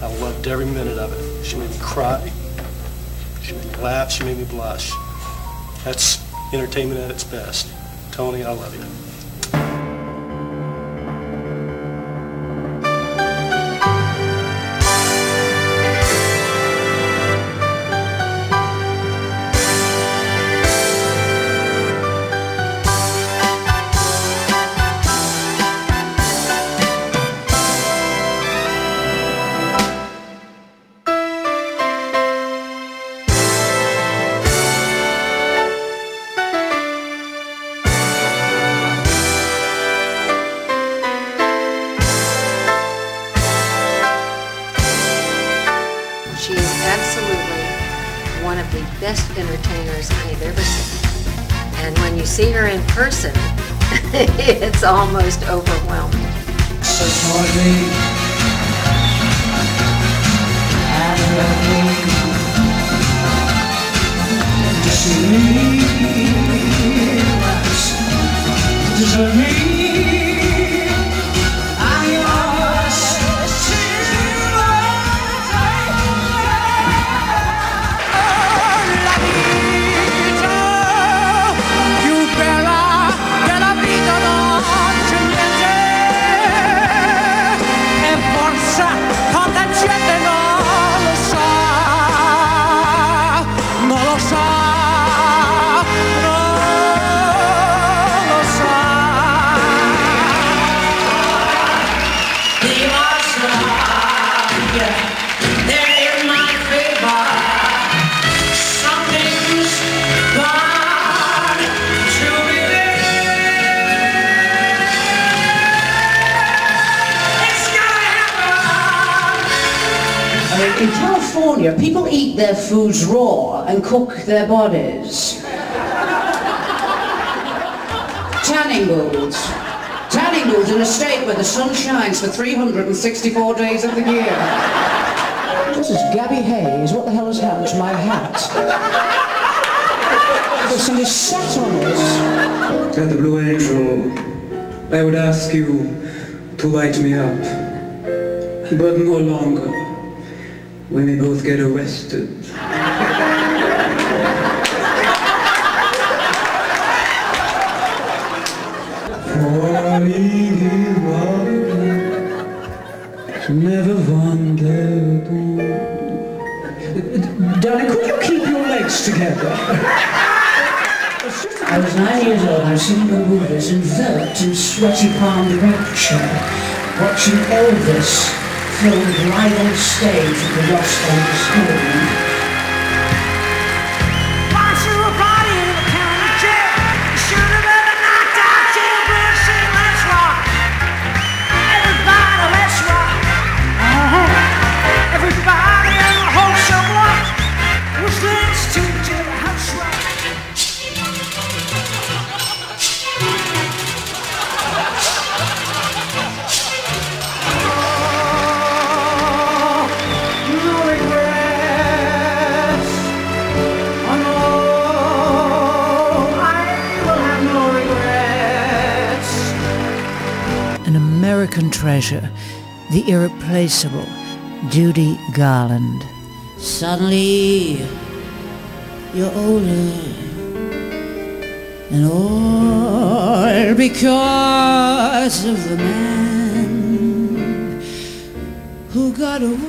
I loved every minute of it. She made me cry. She made me laugh. She made me blush. That's entertainment at its best. Toni, I love you. Of the best entertainers I've ever seen. And when you see her in person, it's almost overwhelming. In California, people eat their foods raw and cook their bodies. Tanning booths. Tanning booths in a state where the sun shines for 364 days of the year. This is Gabby Hayes. What the hell has happened to my hat? There's somebody sat on it. The Blue Angel, I would ask you to light me up, but no longer. We may both get arrested. Falling in love, never wondered. Darling, could you keep your legs together? I was nine years old. I was sitting in movies enveloped in sweaty palm rapture, watching Elvis filmed live on stage at the Roscoe School. American treasure, the irreplaceable Judy Garland. Suddenly, you're older, and all because of the man who got away.